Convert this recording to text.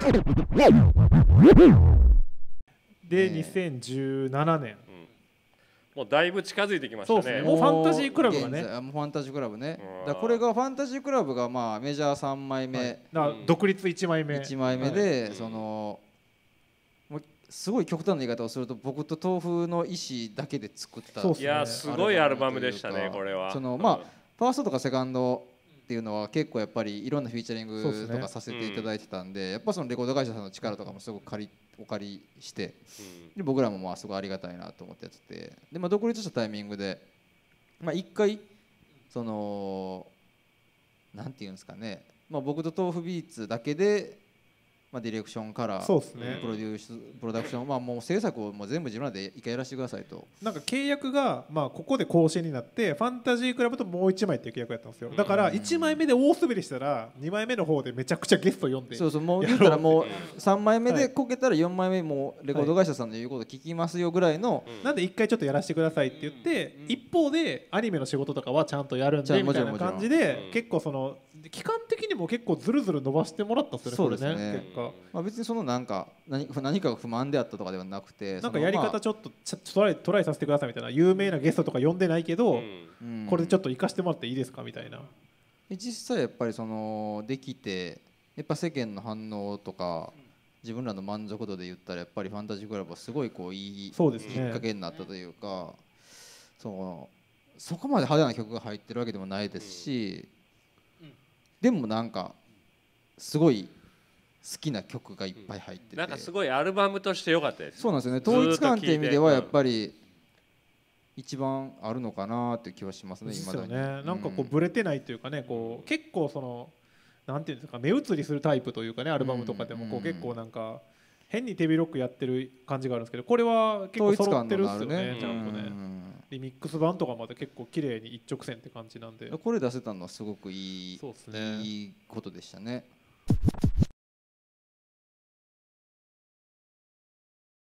でね2017年。もうだいぶ近づいてきましたね。そうですね。もうファンタジークラブがね。もうファンタジークラブね。うん。だこれがファンタジークラブがまあメジャー3枚目、はい。独立1枚目。1枚目で、そのもうすごい極端な言い方をすると僕と豆腐の意思だけで作った。そうっすいやすごいアルバムでしたねこれは。そのまあファーストとかセカンドっていうのは結構やっぱりいろんなフィーチャリングとかさせていただいてたんでやっぱそのレコード会社さんの力とかもすごく借りお借りしてで僕らもまあすごいありがたいなと思ってやっててで、まあ、独立したタイミングで、まあ、一回そのなんていうんですかね、まあ、僕と豆腐ビーツだけで、まあ、ディレクションからそうですね。プロデュースプロダクション、まあ、もう制作をもう全部自分らで一回やらせてくださいと。なんか契約が、まあ、ここで更新になってファンタジークラブともう1枚っていう契約やったんですよ。だから1枚目で大滑りしたら2枚目の方でめちゃくちゃゲスト読んで。そうそうもう言ったらもう 3枚目はい。でこけたら4枚目もレコード会社さんの言うこと聞きますよぐらいの、なんで一回ちょっとやらせてくださいって言って、一方でアニメの仕事とかはちゃんとやるんじゃあでみたいな感じで結構その期間的にも結構ずるずる伸ばしてもらったんですよねそうですね。ね結果。まあ、別にそのなんか何何かが不満であったとかではなくてなんかやり方ちょっとちょトライトライさせてくださいみたいな有名なゲストとか呼んでないけど、うん。これでちょっと行かしてもらっていいですかみたいな。で実際やっぱりそのできてやっぱ世間の反応とか自分らの満足度で言ったらやっぱりファンタジークラブはすごいこういいそうですね。きっかけになったというかそのそこまで派手な曲が入ってるわけでもないですし、でもなんかすごい好きな曲がいっぱい入ってて、なんかすごいアルバムとして良かったですそうなんですよね。統一感っていう意味ではやっりぱり一番あるのかなっていう気はしますねですよ今だに。ねなんかこううん。ブレてないというかねこう結構そのなんていうんですか目移りするタイプというかねアルバムとかでも。こううん結構なんか変に手広くやってる感じがあるんですけどこれは結構統一揃ってるっすよねねちゃんとね。うんリミックス版とかまで結構綺麗に一直線って感じなんで。これ出せたのはすごくいいそうですね。いいことでしたね